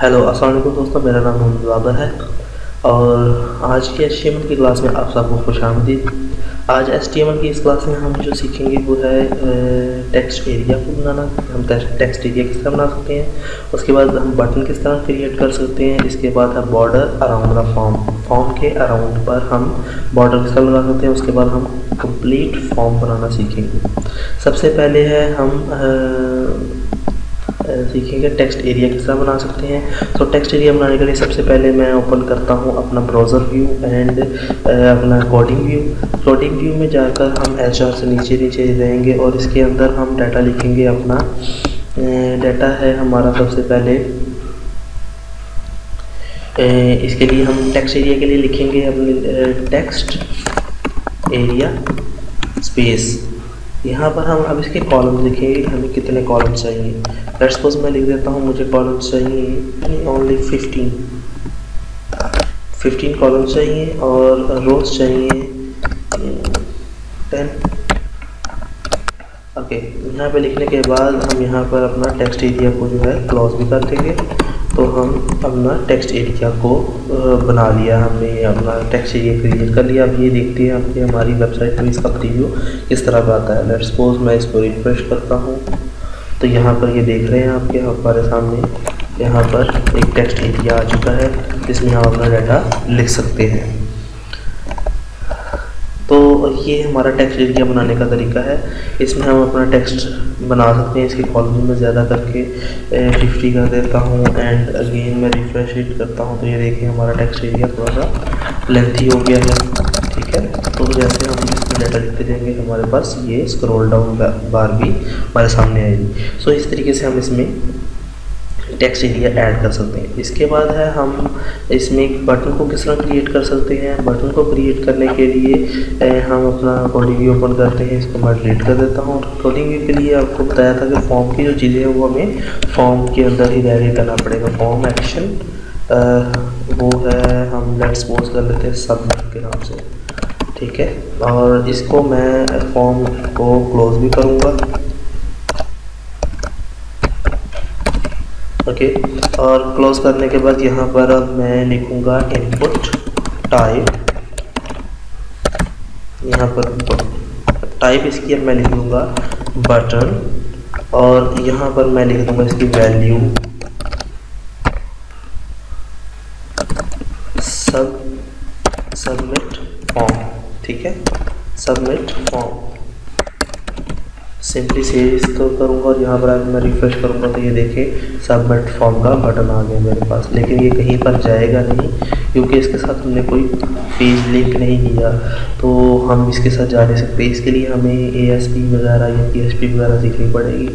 Hello, अस्सलाम वालेकुम दोस्तों, मेरा नाम मोहम्मद बाबर है और आज की एच की क्लास में आप सबको खुश आमदीद। आज एच की इस क्लास में हम जो सीखेंगे वो है टेक्स्ट एरिया को बनाना। हम टेक्स्ट एरिया किस तरह बना सकते हैं, उसके बाद हम बटन किस तरह क्रिएट कर सकते हैं, इसके बाद हम border around the form. Form के अराउंड पर हम बॉर्डर किस तरह लगा सकते हैं, उसके बाद हम कंप्लीट फॉर्म बनाना सीखेंगे। सबसे पहले है हम सीखेंगे टेक्स्ट एरिया किस बना सकते हैं। तो टेक्स्ट एरिया बनाने के लिए सबसे पहले मैं ओपन करता हूँ अपना ब्राउज़र व्यू एंड अपना कोडिंग व्यू कोडिंग व्यू में जाकर हम एच से नीचे नीचे रहेंगे और इसके अंदर हम डाटा लिखेंगे अपना। डाटा है हमारा सबसे पहले। इसके लिए हम टेक्स्ट एरिया के लिए लिखेंगे अपने टेक्स्ट एरिया स्पेस यहाँ पर हम, अब इसके कॉलम लिखेंगे हमें कितने कॉलम चाहिए। लेट्स सपोज़ मैं लिख देता हूँ, मुझे कॉलम चाहिए ओनली फिफ्टीन फिफ्टीन कॉलम चाहिए और रोज चाहिए टेन ओके यहाँ पे लिखने के बाद हम यहाँ पर अपना टेक्स्ट एरिया को जो है क्लोज भी कर देंगे। तो हम अपना टेक्स्ट एरिया को बना लिया हमने, अपना टेक्स्ट ये क्रिएट कर लिया। अब ये देखते हैं आपकी हमारी वेबसाइट में इसका प्रीव्यू किस तरह का आता है। लेट्स सपोज़ मैं इसको रिफ्रेश करता हूँ। तो यहाँ पर ये देख रहे हैं आपके हमारे सामने। यहाँ पर एक टेक्स्ट एरिया आ चुका है, जिसमें हम अपना डाटा लिख सकते हैं। ये हमारा टेक्स्ट एरिया बनाने का तरीका है। इसमें हम अपना टेक्स्ट बना सकते हैं, इसके कॉलम में ज़्यादा करके फिफ्टी कर देता हूँ एंड अगेन मैं रिफ्रेश हिट करता हूँ। तो ये देखिए हमारा टेक्स्ट एरिया थोड़ा सा लेंथी हो गया है। ठीक है? तो जैसे हम इसमें डाटा लिखते जाएँगे। हमारे पास ये स्क्रॉल डाउन बार भी हमारे सामने आएगी। सो इस तरीके से हम इसमें टेक्स्ट एरिया ऐड कर सकते हैं। इसके बाद है हम इसमें एक बटन को किस तरह क्रिएट कर सकते हैं? बटन को क्रिएट करने के लिए हम अपना कोडिंग व्यू ओपन करते हैं। इसको मैं डिलीट कर देता हूँ। कोडिंग व्यू के लिए आपको बताया था कि फॉर्म की जो चीज़ें हैं, वो हमें फॉर्म के अंदर ही डायरेक्ट करना पड़ेगा। फॉर्म एक्शन वो है हम लेट सपोज़ कर लेते हैं सब के नाम से। ठीक है? और इसको मैं फॉर्म को क्लोज भी करूँगा। ओके और क्लोज करने के बाद यहाँ पर मैं लिखूँगा इनपुट टाइप यहाँ पर टाइप इसकी मैं लिख लूँगा बटन और यहाँ पर मैं लिख दूँगा इसकी वैल्यू सब सबमिट फॉर्म ठीक है? सबमिट फॉर्म सिंपली से इसको करूँगा और यहाँ पर अगर मैं रिफ्रेश करूँगा तो ये देखें सबमिट फॉर्म का बटन आ गया मेरे पास। लेकिन ये कहीं पर जाएगा नहीं, क्योंकि इसके साथ हमने कोई पेज लिंक नहीं किया तो हम इसके साथ जा नहीं सकते। इसके लिए हमें ए एस पी वगैरह या पी एस पी वगैरह सीखनी पड़ेगी।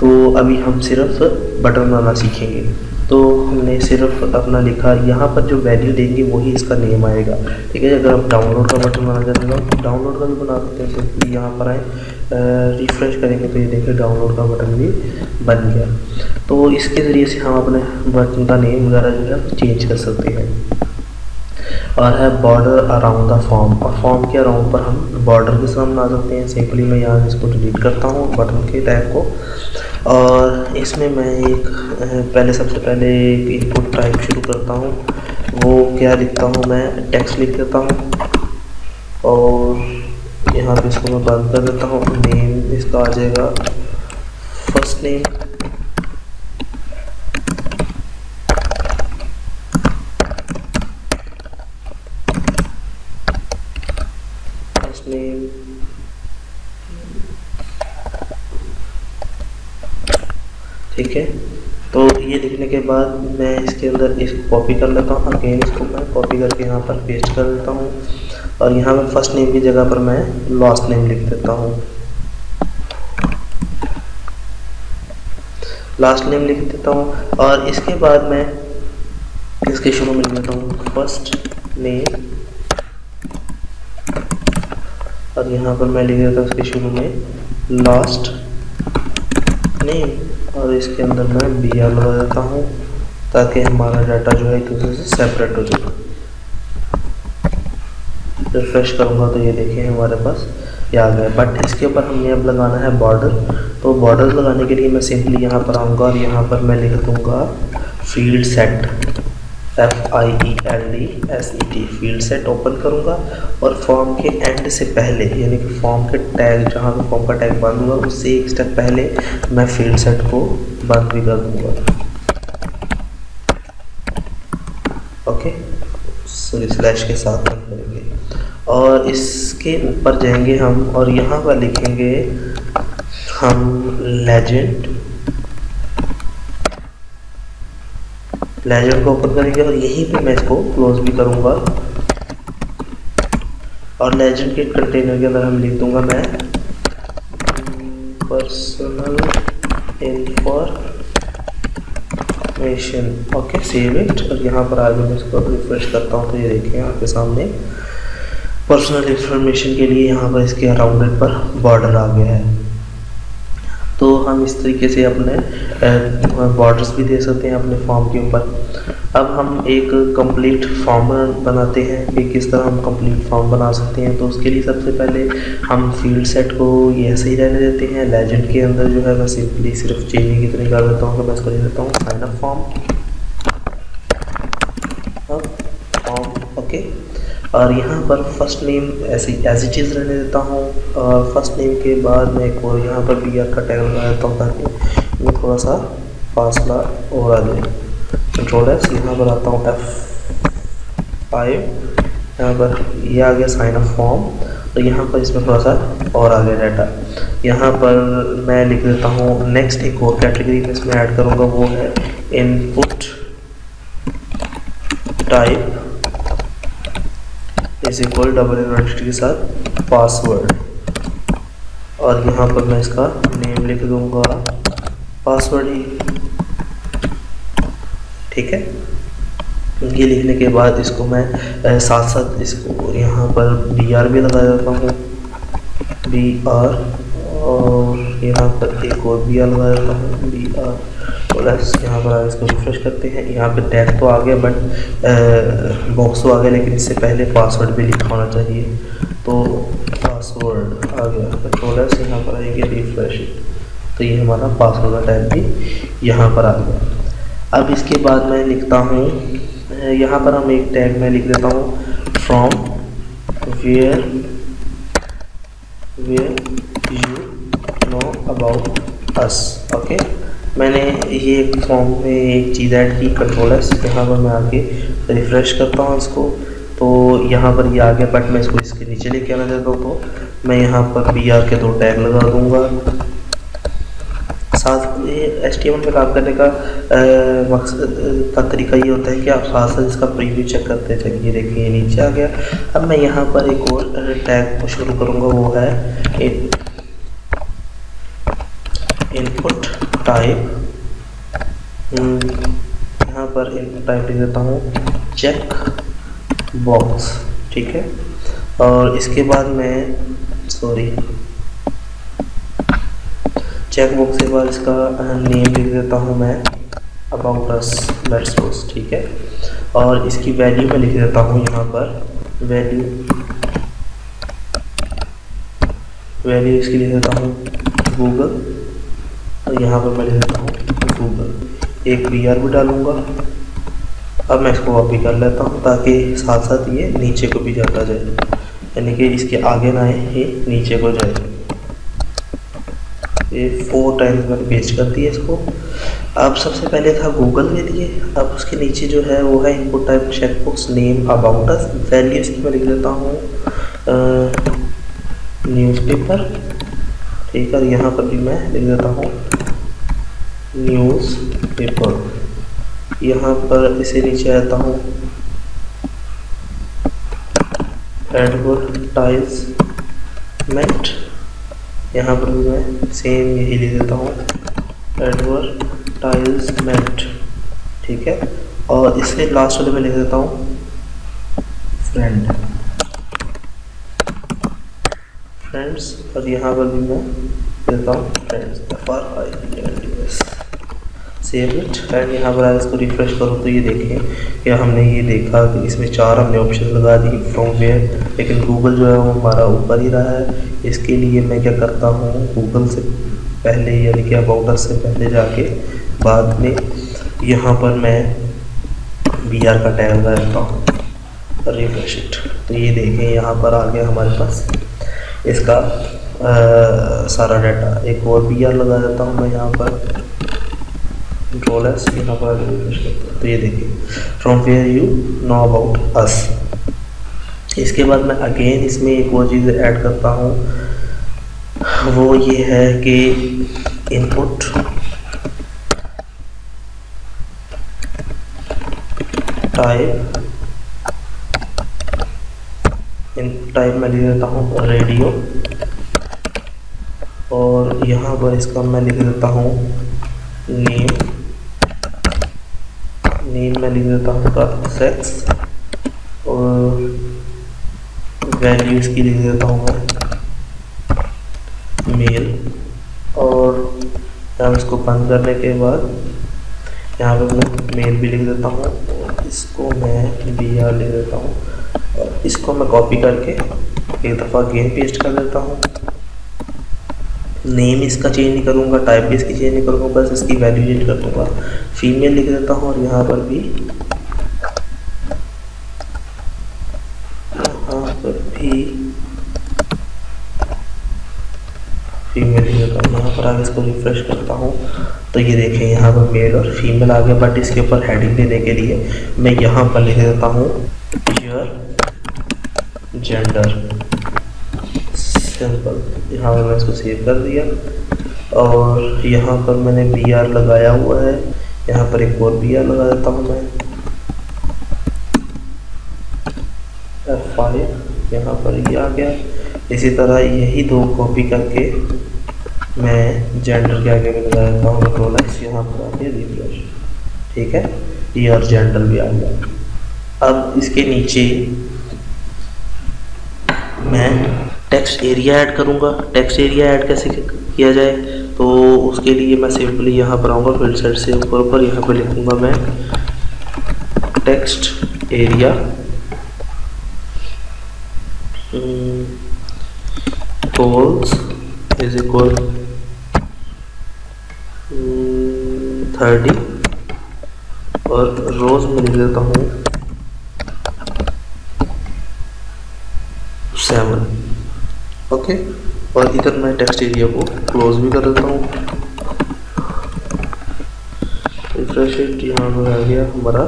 तो अभी हम सिर्फ़ बटन बनाना सीखेंगे। तो हमने सिर्फ़ अपना लिखा, यहाँ पर जो वैल्यू देंगे वही इसका नेम आएगा। ठीक है अगर आप डाउनलोड का बटन बना जाते हैं डाउनलोड का भी बना सकते हैं, सिंपली यहाँ पर आए रिफ़्रेश करेंगे तो ये देखिए डाउनलोड का बटन भी बन गया। तो इसके ज़रिए से हम अपने बटन का नेम वगैरह जो है चेंज कर सकते हैं। और है बॉर्डर अराउंड द फॉर्म और फॉर्म के अराउंड पर हम बॉर्डर के साथ बना सकते हैं? सिंपली मैं यहाँ इसको डिलीट करता हूँ बटन के टैग को। और इसमें मैं एक पहले सबसे पहले एक इनपुट टाइप शुरू करता हूँ। वो क्या लिखता हूँ मैं? टेक्स्ट लिख देता हूँ। और यहाँ पे इसको मैं बंद कर देता हूँ। नेम इसका आ जाएगा। फ़र्स्ट नेम फ़र्स्ट नेम ठीक है तो ये लिखने के बाद मैं इसके अंदर इसको कॉपी कर लेता हूँ। अगेन इसको मैं कॉपी करके यहाँ पर पेस्ट कर लेता हूँ। और यहाँ पर फ़र्स्ट नेम की जगह पर मैं लास्ट नेम लिख देता हूँ। लास्ट नेम लिख देता हूँ और इसके बाद मैं इसके शुरू में लिख देता हूँ। फ़र्स्ट नेम और यहाँ पर मैं लिख देता हूँ इसके शुरू में लास्ट नेम और इसके अंदर मैं बी आर लगा देता हूँ, ताकि हमारा डाटा जो है एक दूसरे से सेपरेट हो जाए। रिफ्रेश करूँगा तो ये देखिए हमारे पास ये आ गया। बट इसके ऊपर हमने अब लगाना है बॉर्डर तो बॉर्डर लगाने के लिए मैं सिंपली यहाँ पर आऊँगा और यहाँ पर मैं लिख दूँगा field set F I E L D S E T field set open करूँगा और फॉर्म के एंड से पहले, यानी कि फॉर्म के टैग जहाँ पे फॉर्म का टैग बंद हुआ, उससे एक स्टेप पहले मैं फ़ील्ड सेट को बंद भी कर दूँगा। ओके सॉरी स्लैश के साथ बंद करेंगे। और इसके ऊपर जाएँगे हम, और यहाँ पर लिखेंगे हम लेजेंड लेजर को ओपन करेंगे और यहीं पे मैं इसको क्लोज भी करूँगा। और लेजेंड के कंटेनर के अंदर हम लिख दूँगा मैं personal information okay save it और यहाँ पर आगे मैं इसको रिफ्रेश करता हूँ तो ये देखें आपके सामने। पर्सनल इंफॉर्मेशन के लिए यहाँ पर इसके अराउंडेड पर बॉर्डर आ गया है। हम इस तरीके से अपने बॉर्डर्स भी दे सकते हैं अपने फॉर्म के ऊपर। अब हम एक कंप्लीट फॉर्म बनाते हैं कि किस तरह हम कंप्लीट फॉर्म बना सकते हैं। तो उसके लिए सबसे पहले हम फ़ील्ड सेट को ये ऐसे ही रहने देते हैं। लेजेंड के अंदर जो है मैं सिंपली सिर्फ़ चेंजिंग इतनी कर देता हूँ कि मैं इसको ले लेता हूँ। अप फॉर्म फॉर्म ओके और यहाँ पर फ़र्स्ट नेम ऐसे, ऐसी चीज़ रहने देता हूँ। और फ़र्स्ट नेम के बाद मैं एक और यहाँ पर बी आर का टैग लगा देता हूँ ताकि मैं थोड़ा सा फासला और आ जाए कंट्रोल एस यहाँ पर आता हूँ एफ़ फाइव यहाँ पर ये आ गया साइन ऑफ़ फॉर्म तो यहाँ पर इसमें थोड़ा सा और आ गया डाटा यहाँ पर मैं लिख देता हूँ नेक्स्ट एक और कैटेगरी में इसमें ऐड करूँगा, वो है input type is equal double inverted के साथ पासवर्ड और यहाँ पर मैं इसका नेम लिख दूँगा। पासवर्ड ही। ठीक है? ये लिखने के बाद इसको मैं साथ साथ इसको यहाँ पर बी आर भी लगा देता हूँ। बी आर और यहाँ पर एक और बी लगा देता हूँ बी आर प्लस यहाँ पर इसको रिफ्रेश करते हैं। यहाँ पे टैग तो आ गया बट बॉक्स तो आ गया, लेकिन इससे पहले पासवर्ड भी लिखा होना चाहिए। तो पासवर्ड आ गया। कंट्रोल एस यहाँ पर आएगी रिफ्रेश तो ये हमारा पासवर्ड का टैग भी यहाँ पर आ गया। अब इसके बाद मैं लिखता हूँ यहाँ पर हम एक टैग में लिख देता हूँ from where where you know about us okay मैंने ये फॉर्म में एक चीज़ ऐड की कंट्रोलर्स यहाँ पर मैं आके रिफ़्रेश करता हूँ इसको। तो यहाँ पर ये आ गया बट मैं इसको इसके नीचे लेके आना चाहता हूँ तो मैं यहाँ पर बी आर के दो टैग लगा दूँगा। साथ ये एस टी एम में काम करने का मकसद का तरीका ये होता है कि आप साथ साथ इसका प्रीव्यू चेक करते चलिए देखिए नीचे आ गया। अब मैं यहाँ पर एक और टैग को शुरू करूँगा, वो है इनपुट टाइप यहाँ पर इनपुट टाइप लिख देता हूँ चेक बॉक्स ठीक है? और इसके बाद मैं सॉरी चेक बॉक्स के बाद इसका नेम लिख देता हूँ मैं अबाउट अस लेट्स सपोज़ ठीक है? और इसकी वैल्यू मैं लिख देता हूँ यहाँ पर वैल्यू वैल्यू इसकी लिख देता हूँ गूगल और यहाँ पर मैं लिख देता हूँ गूगल एक बी आर भी डालूँगा। अब मैं इसको कॉपी कर लेता हूँ ताकि साथ साथ ये नीचे को भी जाता जाए। यानी कि इसके आगे ना आए, ये नीचे को जाए। ये फोर टाइम्स मैंने पेस्ट कर दिया इसको। अब सबसे पहले था गूगल के लिए। अब उसके नीचे जो है, वो है input type checkbox name about us value इसकी मैं लिख देता हूँ न्यूज़पेपर ठीक है यहाँ पर भी मैं लिख देता हूँ। Newspaper. यहाँ पर इसे नीचे आता हूँ। एडवर्टाइजमेंट। यहाँ पर भी मैं सेम यही लिख देता हूँ। एडवर्टाइजमेंट। ठीक है? और इसे लास्ट वाले में लिख देता हूँ। फ्रेंड फ्रेंड्स और यहाँ पर भी मैं देता हूँ। Friends F R I D S save it and यहाँ पर आप इसको रिफ़्रेश करो तो ये देखें कि हमने ये देखा कि इसमें चार हमने ऑप्शन लगा दी फ्रॉम वेयर लेकिन गूगल जो है वो हमारा ऊपर ही रहा है। इसके लिए मैं क्या करता हूँ? गूगल से पहले यानी कि अबाउटर से पहले जाके बाद में यहाँ पर मैं वी आर का टैग लगा देता हूँ। रिफ्रेश इट तो ये देखें यहाँ पर आ गया हमारे पास। इसका आ, सारा डाटा एक और वी आर लगा देता हूँ मैं यहाँ पर। कंट्रोल एस यहाँ पर तो ये देखिए from where you know about us इसके बाद मैं अगेन इसमें एक और चीज़ ऐड करता हूँ। वो ये है कि इनपुट टाइप इन टाइप में लिख देता हूँ रेडियो और यहाँ पर इसका मैं लिख देता हूँ नेम नेम में लिख देता हूँ का सेक्स और वैल्यू इसकी लिख देता हूँ मैं। मेल और यहाँ इसको बंद करने के बाद यहाँ पे मैं मेल भी लिख देता हूँ इसको मैं बी आर लिख देता हूँ और इसको मैं कॉपी करके एक दफ़ा गेम पेस्ट कर देता हूँ। नेम इसका चेंज नहीं करूँगा टाइप भी इसकी चेंज नहीं करूँगा, बस इसकी वैल्यू चेंज कर दूँगा। फीमेल लिख देता हूँ और यहाँ पर भी, यहाँ पर भी फीमेल लिख देता हूँ। यहाँ पर आगे इसको रिफ्रेश करता हूँ। तो ये देखें, यहाँ पर मेल और फीमेल आ गया बट इसके ऊपर हेडिंग देने के लिए मैं यहाँ पर लिख देता हूँ जेंडर यहाँ पर मैं इसको सेव कर दिया। और यहाँ पर मैंने बी आर लगाया हुआ है। यहाँ पर एक और बी आर लगा देता हूँ मैं। एफ़ फाइव यहाँ पर ये आ गया। इसी तरह यही दो कॉपी करके मैं जेंडर के आगे में लगा देता हूँ। कंट्रोल यहाँ पर आके रिफ्रेश ठीक है? ये और जेंडर भी आ गया। अब इसके नीचे मैं टेक्स्ट एरिया ऐड करूँगा। टेक्स्ट एरिया ऐड कैसे किया जाए? तो उसके लिए मैं सिंपली यहाँ पर आऊँगा फ़ील्ड सेट से ऊपर ऊपर यहाँ पर लिखूँगा मैं text area cols is equal thirty और रोज में लिख देता हूँ सेवन ओके। और इधर मैं टेक्स्ट एरिया को क्लोज भी कर देता हूँ। रिफ्रेश यहाँ पर आ गया हमारा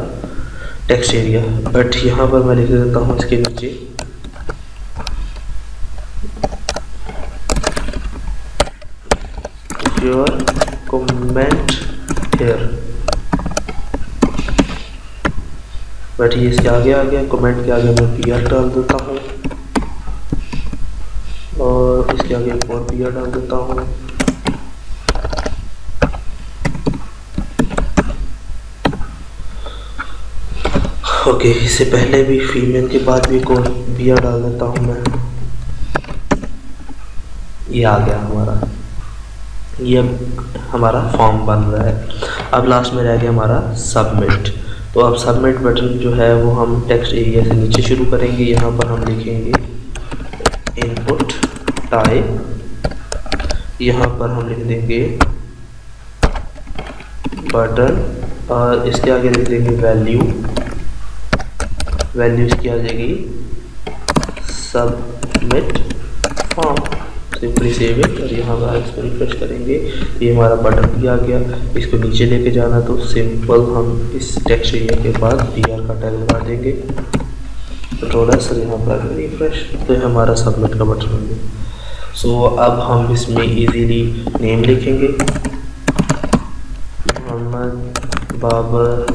टेक्स्ट एरिया। बट यहाँ पर मैं लिख देता हूँ इसके नीचे। योर कमेंट हेयर बट ये इसके आगे आ गया कमेंट के आगे मैं पी आर डाल देता हूँ। और इसके आगे एक और पिया डाल देता हूँ। ओके इससे पहले भी फीमेल के बाद भी एक और बिया डाल देता हूँ मैं। ये आ गया हमारा। ये हमारा फॉर्म बन रहा है। अब लास्ट में रह गया हमारा सबमिट तो अब सबमिट बटन जो है, वो हम टेक्स्ट एरिया से नीचे शुरू करेंगे। यहाँ पर हम लिखेंगे इनपुट टाइप यहाँ पर हम लिख देंगे बटन और इसके आगे लिख देंगे वैल्यू वैल्यू इसकी आ जाएगी submit form simply save it और यहाँ पर इसको रिफ्रेश करेंगे। ये हमारा बटन भी आ गया। इसको नीचे लेके जाना तो सिंपल हम इस टेक्स्ट एरिया के बाद डी आर का टैग लगा देंगे। है सर यहाँ पर रिफ्रेश तो हमारा सबमिट का बटन बन गया। सो so, अब हम इसमें इजीली नेम लिखेंगे। मोहम्मद बाबर।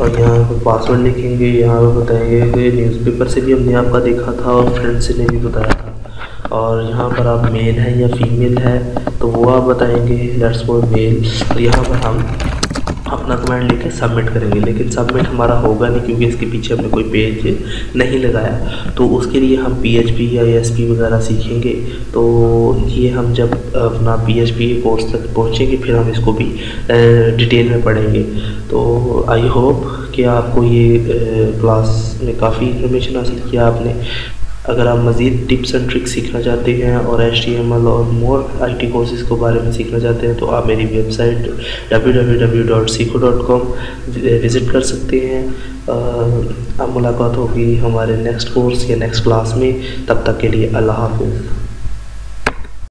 और यहाँ पर पासवर्ड लिखेंगे यहाँ पर बताएँगे कि न्यूज़पेपर से भी हमने आपका देखा था और फ्रेंड्स ने भी बताया था। और यहाँ पर आप मेल है या फीमेल है तो वो आप बताएँगे लेट्स फॉर मेल और यहाँ पर हम अपना कमेंट लेके सबमिट करेंगे। लेकिन सबमिट हमारा होगा नहीं क्योंकि इसके पीछे हमने कोई पेज नहीं लगाया। तो उसके लिए हम पी एच पी या एस पी वगैरह सीखेंगे। तो ये हम जब अपना पी एच पी कोर्स तक पहुँचेंगे, फिर हम इसको भी डिटेल में पढ़ेंगे। तो आई होप कि आपको ये क्लास में काफ़ी इन्फॉर्मेशन हासिल किया आपने। अगर आप मज़ीद टिप्स एंड ट्रिक्स सीखना चाहते हैं और एच टी एम एल और मोर आई टी कोर्सेज़ के बारे में सीखना चाहते हैं तो आप मेरी website W W W dot Seekho dot com visit कर सकते हैं। अब मुलाकात होगी हमारे नेक्स्ट कोर्स या नेक्स्ट क्लास में। तब तक के लिए अल्लाह हाफिज़।